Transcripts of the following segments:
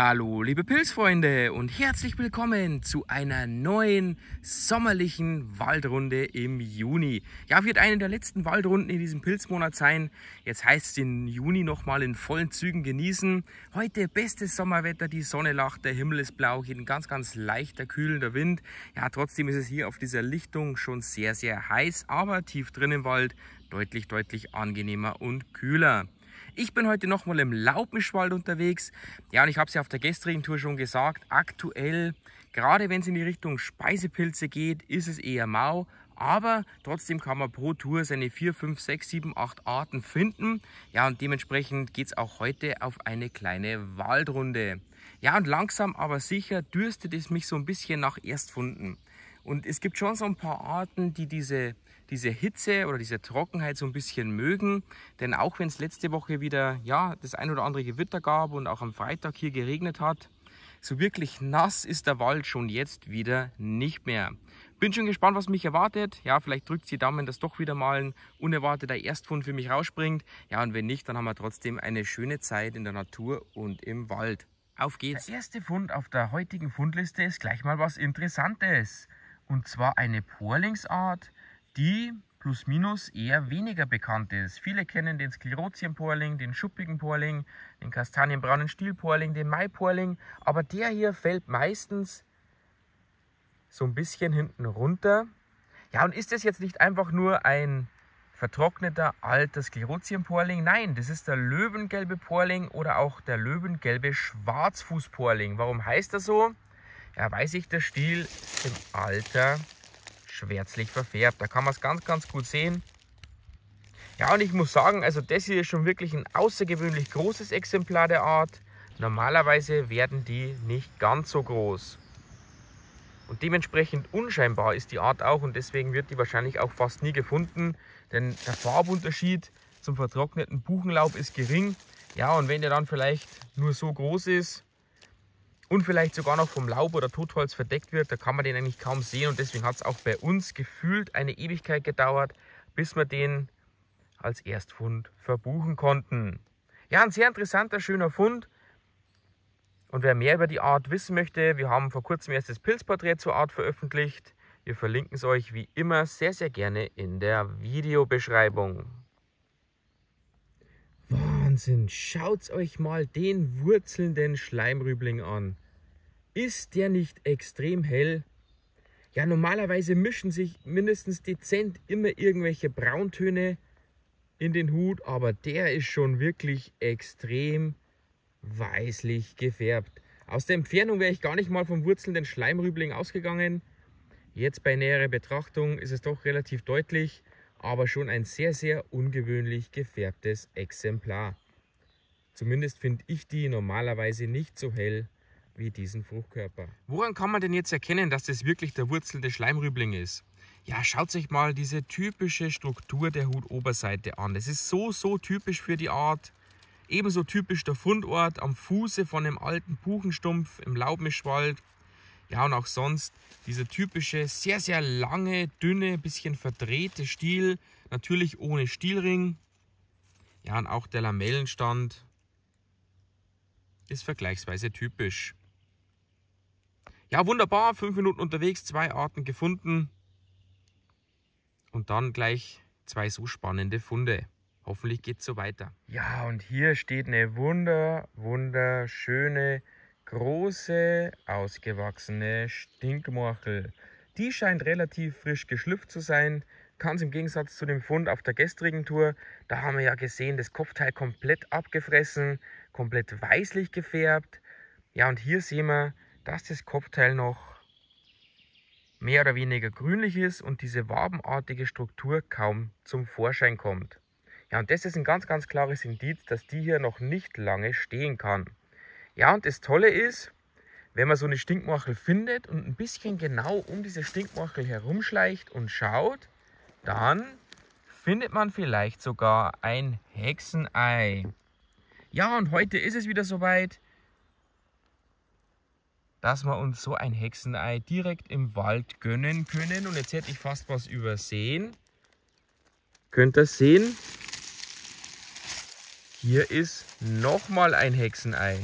Hallo liebe Pilzfreunde und herzlich willkommen zu einer neuen sommerlichen Waldrunde im Juni. Ja, wird eine der letzten Waldrunden in diesem Pilzmonat sein. Jetzt heißt es den Juni nochmal in vollen Zügen genießen. Heute bestes Sommerwetter, die Sonne lacht, der Himmel ist blau, geht ein ganz, ganz leichter, kühlender Wind. Ja, trotzdem ist es hier auf dieser Lichtung schon sehr, sehr heiß, aber tief drin im Wald deutlich, deutlich angenehmer und kühler. Ich bin heute nochmal im Laubmischwald unterwegs. Ja, und ich habe es ja auf der gestrigen Tour schon gesagt, aktuell, gerade wenn es in die Richtung Speisepilze geht, ist es eher mau. Aber trotzdem kann man pro Tour seine 4, 5, 6, 7, 8 Arten finden. Ja, und dementsprechend geht es auch heute auf eine kleine Waldrunde. Ja, und langsam aber sicher dürstet es mich so ein bisschen nach Erstfunden. Und es gibt schon so ein paar Arten, die diese diese Hitze oder diese Trockenheit so ein bisschen mögen. Denn auch wenn es letzte Woche wieder ja, das ein oder andere Gewitter gab und auch am Freitag hier geregnet hat, so wirklich nass ist der Wald schon jetzt wieder nicht mehr. Bin schon gespannt, was mich erwartet. Ja, vielleicht drückt die Daumen, dass doch wieder mal ein unerwarteter Erstfund für mich rausspringt. Ja, und wenn nicht, dann haben wir trotzdem eine schöne Zeit in der Natur und im Wald. Auf geht's. Der erste Fund auf der heutigen Fundliste ist gleich mal was Interessantes. Und zwar eine Porlingsart, die plus minus eher weniger bekannt ist. Viele kennen den Sklerotienporling, den schuppigen Porling, den kastanienbraunen Stielporling, den Maiporling, aber der hier fällt meistens so ein bisschen hinten runter. Ja, und ist das jetzt nicht einfach nur ein vertrockneter alter Sklerotienporling? Nein, das ist der löwengelbe Porling oder auch der löwengelbe Schwarzfußporling. Warum heißt er so? Ja, weiß ich, der Stiel im Alter schwärzlich verfärbt. Da kann man es ganz, ganz gut sehen. Ja, und ich muss sagen, also das hier ist schon wirklich ein außergewöhnlich großes Exemplar der Art. Normalerweise werden die nicht ganz so groß. Und dementsprechend unscheinbar ist die Art auch und deswegen wird die wahrscheinlich auch fast nie gefunden. Denn der Farbunterschied zum vertrockneten Buchenlaub ist gering. Ja, und wenn der dann vielleicht nur so groß ist, und vielleicht sogar noch vom Laub oder Totholz verdeckt wird, da kann man den eigentlich kaum sehen und deswegen hat es auch bei uns gefühlt eine Ewigkeit gedauert, bis wir den als Erstfund verbuchen konnten. Ja, ein sehr interessanter, schöner Fund. Und wer mehr über die Art wissen möchte, wir haben vor kurzem erst das Pilzporträt zur Art veröffentlicht. Wir verlinken es euch wie immer sehr, sehr gerne in der Videobeschreibung. Wahnsinn, schaut euch mal den wurzelnden Schleimrübling an. Ist der nicht extrem hell? Ja, normalerweise mischen sich mindestens dezent immer irgendwelche Brauntöne in den Hut, aber der ist schon wirklich extrem weißlich gefärbt. Aus der Entfernung wäre ich gar nicht mal vom wurzelnden Schleimrübling ausgegangen. Jetzt bei näherer Betrachtung ist es doch relativ deutlich aber schon ein sehr, sehr ungewöhnlich gefärbtes Exemplar. Zumindest finde ich die normalerweise nicht so hell wie diesen Fruchtkörper. Woran kann man denn jetzt erkennen, dass das wirklich der wurzelnde Schleimrübling ist? Ja, schaut euch mal diese typische Struktur der Hutoberseite an. Das ist so, so typisch für die Art. Ebenso typisch der Fundort am Fuße von einem alten Buchenstumpf im Laubmischwald. Ja, und auch sonst dieser typische, sehr, sehr lange, dünne, bisschen verdrehte Stiel. Natürlich ohne Stielring. Ja, und auch der Lamellenstand ist vergleichsweise typisch. Ja, wunderbar. Fünf Minuten unterwegs, zwei Arten gefunden. Und dann gleich zwei so spannende Funde. Hoffentlich geht es so weiter. Ja, und hier steht eine wunder, wunderschöne große, ausgewachsene Stinkmorchel. Die scheint relativ frisch geschlüpft zu sein, ganz im Gegensatz zu dem Fund auf der gestrigen Tour. Da haben wir ja gesehen, das Kopfteil komplett abgefressen, komplett weißlich gefärbt. Ja, und hier sehen wir, dass das Kopfteil noch mehr oder weniger grünlich ist und diese wabenartige Struktur kaum zum Vorschein kommt. Ja, und das ist ein ganz, ganz klares Indiz, dass die hier noch nicht lange stehen kann. Ja, und das Tolle ist, wenn man so eine Stinkmorchel findet und ein bisschen genau um diese Stinkmorchel herumschleicht und schaut, dann findet man vielleicht sogar ein Hexenei. Ja, und heute ist es wieder soweit, dass wir uns so ein Hexenei direkt im Wald gönnen können. Und jetzt hätte ich fast was übersehen. Könnt ihr sehen? Hier ist nochmal ein Hexenei.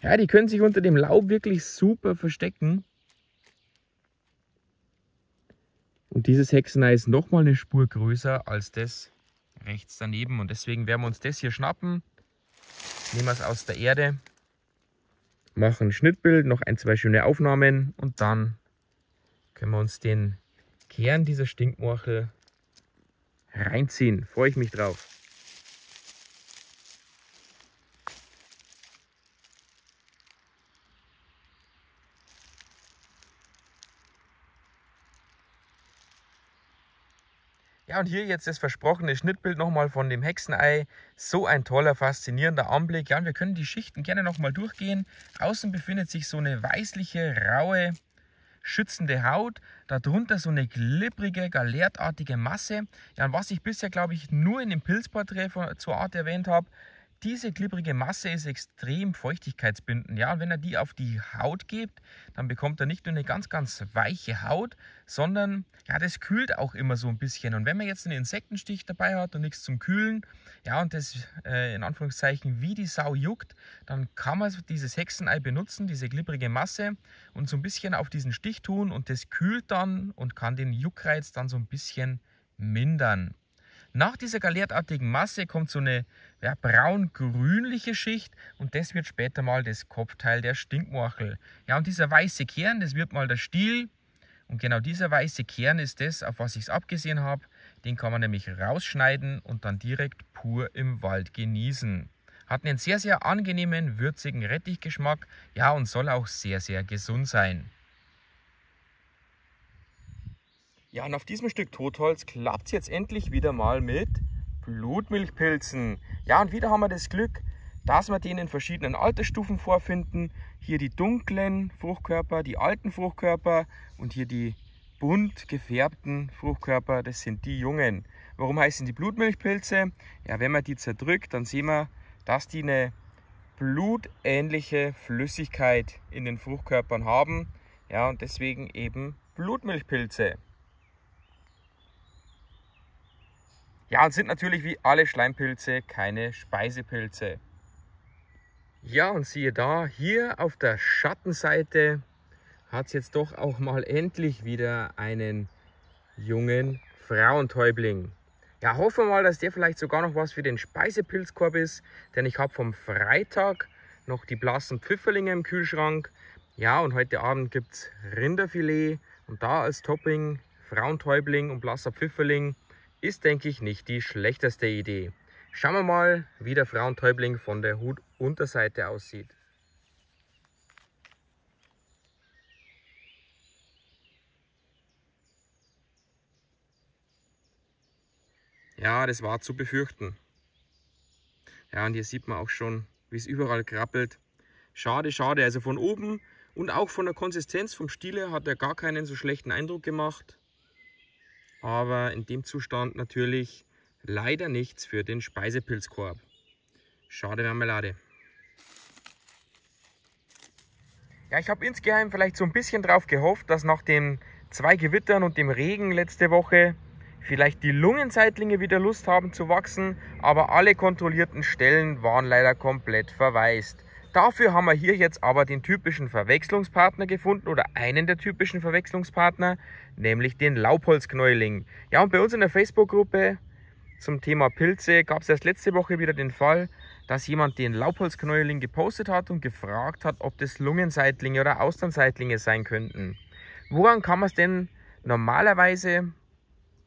Ja, die können sich unter dem Laub wirklich super verstecken. Und dieses Hexenei ist nochmal eine Spur größer als das rechts daneben. Und deswegen werden wir uns das hier schnappen. Nehmen wir es aus der Erde. Machen ein Schnittbild, noch ein, zwei schöne Aufnahmen. Und dann können wir uns den Kern dieser Stinkmorchel reinziehen. Freue ich mich drauf. Ja, und hier jetzt das versprochene Schnittbild nochmal von dem Hexenei. So ein toller, faszinierender Anblick. Ja, und wir können die Schichten gerne nochmal durchgehen. Außen befindet sich so eine weißliche, raue, schützende Haut. Darunter so eine glibbrige, galertartige Masse. Ja, und was ich bisher, glaube ich, nur in dem Pilzporträt zur Art erwähnt habe, diese glibbrige Masse ist extrem feuchtigkeitsbindend. Ja, und wenn er die auf die Haut gibt, dann bekommt er nicht nur eine ganz, ganz weiche Haut, sondern ja, das kühlt auch immer so ein bisschen. Und wenn man jetzt einen Insektenstich dabei hat und nichts zum Kühlen, ja, und das äh, in Anführungszeichen wie die Sau juckt, dann kann man dieses Hexenei benutzen, diese glibbrige Masse, und so ein bisschen auf diesen Stich tun und das kühlt dann und kann den Juckreiz dann so ein bisschen mindern. Nach dieser galertartigen Masse kommt so eine ja, braun-grünliche Schicht und das wird später mal das Kopfteil der Stinkmorchel. Ja, und dieser weiße Kern, das wird mal der Stiel. Und genau dieser weiße Kern ist das, auf was ich es abgesehen habe. Den kann man nämlich rausschneiden und dann direkt pur im Wald genießen. Hat einen sehr, sehr angenehmen, würzigen Rettichgeschmack. Ja, und soll auch sehr, sehr gesund sein. Ja, und auf diesem Stück Totholz klappt es jetzt endlich wieder mal mit Blutmilchpilzen. Ja, und wieder haben wir das Glück, dass wir den in verschiedenen Altersstufen vorfinden. Hier die dunklen Fruchtkörper, die alten Fruchtkörper und hier die bunt gefärbten Fruchtkörper, das sind die jungen. Warum heißen die Blutmilchpilze? Ja, wenn man die zerdrückt, dann sehen wir, dass die eine blutähnliche Flüssigkeit in den Fruchtkörpern haben. Ja, und deswegen eben Blutmilchpilze. Ja, und sind natürlich wie alle Schleimpilze keine Speisepilze. Ja, und siehe da, hier auf der Schattenseite hat es jetzt doch auch mal endlich wieder einen jungen Frauentäubling. Ja, hoffen wir mal, dass der vielleicht sogar noch was für den Speisepilzkorb ist, denn ich habe vom Freitag noch die blassen Pfifferlinge im Kühlschrank. Ja, und heute Abend gibt es Rinderfilet und da als Topping Frauentäubling und blasser Pfifferling ist, denke ich, nicht die schlechteste Idee. Schauen wir mal, wie der Frauentäubling von der Hutunterseite aussieht. Ja, das war zu befürchten. Ja, und hier sieht man auch schon, wie es überall krabbelt. Schade, schade. Also von oben und auch von der Konsistenz vom Stiel her hat er gar keinen so schlechten Eindruck gemacht aber in dem Zustand natürlich leider nichts für den Speisepilzkorb. Schade Marmelade. Ja, ich habe insgeheim vielleicht so ein bisschen drauf gehofft, dass nach den zwei Gewittern und dem Regen letzte Woche vielleicht die Lungenseitlinge wieder Lust haben zu wachsen, aber alle kontrollierten Stellen waren leider komplett verwaist. Dafür haben wir hier jetzt aber den typischen Verwechslungspartner gefunden oder einen der typischen Verwechslungspartner, nämlich den Laubholzknäuling. Ja, und bei uns in der Facebook-Gruppe zum Thema Pilze gab es erst letzte Woche wieder den Fall, dass jemand den Laubholzknäuling gepostet hat und gefragt hat, ob das Lungenseitlinge oder Austernseitlinge sein könnten. Woran kann man es denn normalerweise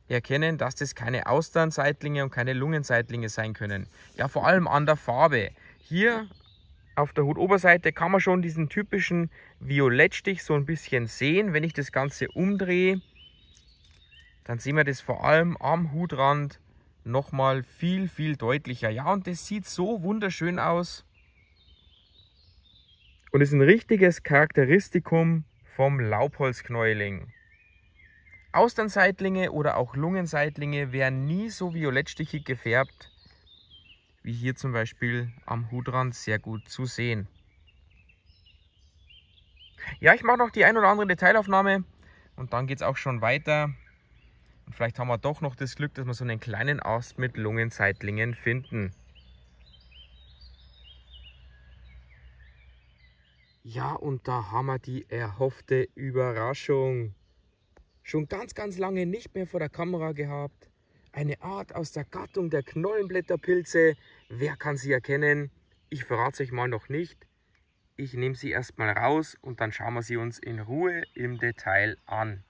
erkennen, dass das keine Austernseitlinge und keine Lungenseitlinge sein können? Ja, vor allem an der Farbe. Hier auf der Hutoberseite kann man schon diesen typischen Violettstich so ein bisschen sehen. Wenn ich das Ganze umdrehe, dann sehen wir das vor allem am Hutrand nochmal viel, viel deutlicher. Ja, und das sieht so wunderschön aus. Und ist ein richtiges Charakteristikum vom Laubholzknäuling. Austernseitlinge oder auch Lungenseitlinge werden nie so violettstichig gefärbt wie hier zum Beispiel am Hutrand sehr gut zu sehen. Ja, ich mache noch die ein oder andere Detailaufnahme und dann geht es auch schon weiter. Und vielleicht haben wir doch noch das Glück, dass wir so einen kleinen Ast mit Lungenzeitlingen finden. Ja, und da haben wir die erhoffte Überraschung. Schon ganz, ganz lange nicht mehr vor der Kamera gehabt. Eine Art aus der Gattung der Knollenblätterpilze. Wer kann sie erkennen? Ich verrate es euch mal noch nicht. Ich nehme sie erstmal raus und dann schauen wir sie uns in Ruhe im Detail an.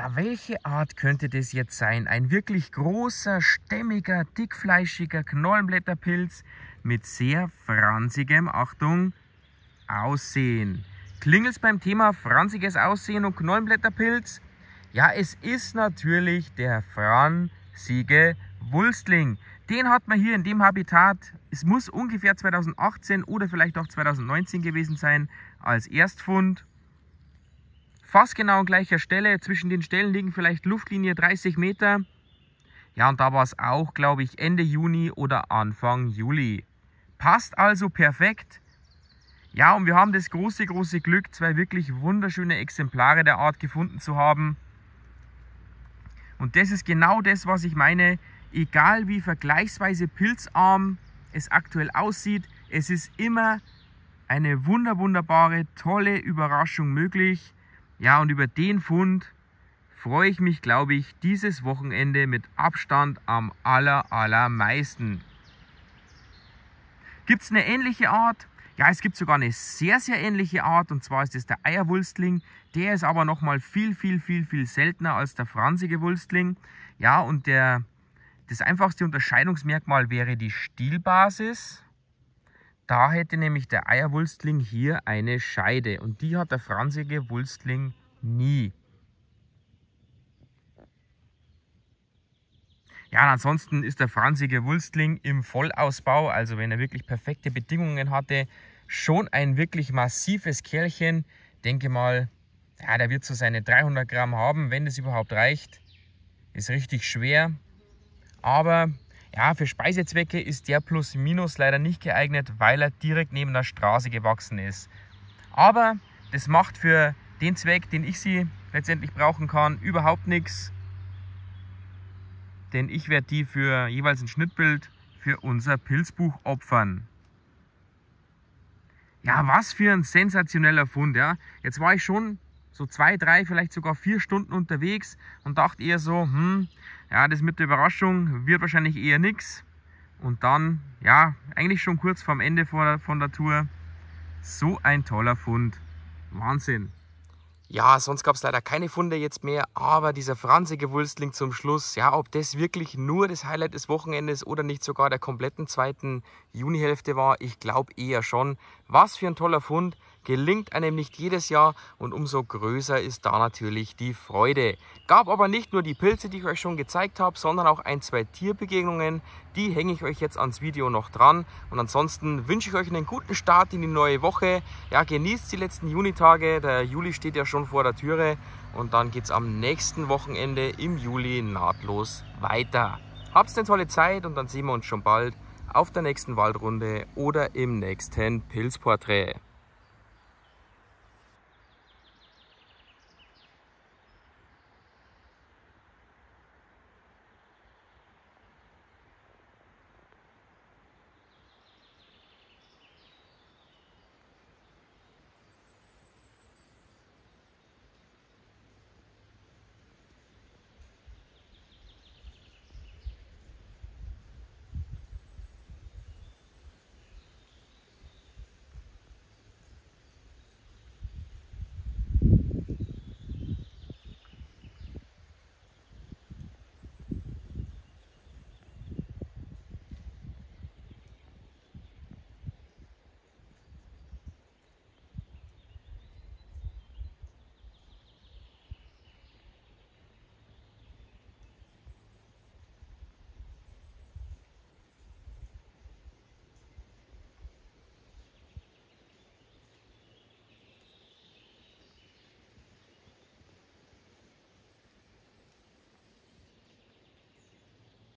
Ja, welche Art könnte das jetzt sein? Ein wirklich großer, stämmiger, dickfleischiger Knollenblätterpilz mit sehr franzigem, Achtung, Aussehen. Klingelt's beim Thema franziges Aussehen und Knollenblätterpilz? Ja, es ist natürlich der franzige Wulstling. Den hat man hier in dem Habitat, es muss ungefähr 2018 oder vielleicht auch 2019 gewesen sein, als Erstfund fast genau an gleicher Stelle. Zwischen den Stellen liegen vielleicht Luftlinie 30 Meter. Ja, und da war es auch, glaube ich, Ende Juni oder Anfang Juli. Passt also perfekt. Ja, und wir haben das große, große Glück, zwei wirklich wunderschöne Exemplare der Art gefunden zu haben. Und das ist genau das, was ich meine. Egal wie vergleichsweise pilzarm es aktuell aussieht, es ist immer eine wunder, wunderbare, tolle Überraschung möglich. Ja, und über den Fund freue ich mich, glaube ich, dieses Wochenende mit Abstand am aller, allermeisten. Gibt es eine ähnliche Art? Ja, es gibt sogar eine sehr, sehr ähnliche Art und zwar ist es der Eierwulstling. Der ist aber nochmal viel, viel, viel, viel seltener als der franzige Wulstling. Ja, und der, das einfachste Unterscheidungsmerkmal wäre die Stielbasis. Da hätte nämlich der Eierwulstling hier eine Scheide und die hat der franzige Wulstling nie. Ja, ansonsten ist der franzige Wulstling im Vollausbau, also wenn er wirklich perfekte Bedingungen hatte, schon ein wirklich massives Kerlchen. Denke mal, ja, der wird so seine 300 Gramm haben, wenn das überhaupt reicht. Ist richtig schwer, aber ja, für Speisezwecke ist der Plus Minus leider nicht geeignet, weil er direkt neben der Straße gewachsen ist. Aber das macht für den Zweck, den ich sie letztendlich brauchen kann, überhaupt nichts. Denn ich werde die für jeweils ein Schnittbild für unser Pilzbuch opfern. Ja, was für ein sensationeller Fund, ja. Jetzt war ich schon so zwei, drei, vielleicht sogar vier Stunden unterwegs und dachte eher so, hm, ja, das mit der Überraschung wird wahrscheinlich eher nichts. Und dann, ja, eigentlich schon kurz vorm Ende von der Tour, so ein toller Fund. Wahnsinn. Ja, sonst gab es leider keine Funde jetzt mehr, aber dieser franzige Wulstling zum Schluss, ja, ob das wirklich nur das Highlight des Wochenendes oder nicht sogar der kompletten zweiten Junihälfte war, ich glaube eher schon. Was für ein toller Fund, gelingt einem nicht jedes Jahr und umso größer ist da natürlich die Freude. Gab aber nicht nur die Pilze, die ich euch schon gezeigt habe, sondern auch ein, zwei Tierbegegnungen. Die hänge ich euch jetzt ans Video noch dran. Und ansonsten wünsche ich euch einen guten Start in die neue Woche. Ja, genießt die letzten Junitage. Der Juli steht ja schon vor der Türe. Und dann geht es am nächsten Wochenende im Juli nahtlos weiter. Habt eine tolle Zeit und dann sehen wir uns schon bald auf der nächsten Waldrunde oder im nächsten Pilzporträt.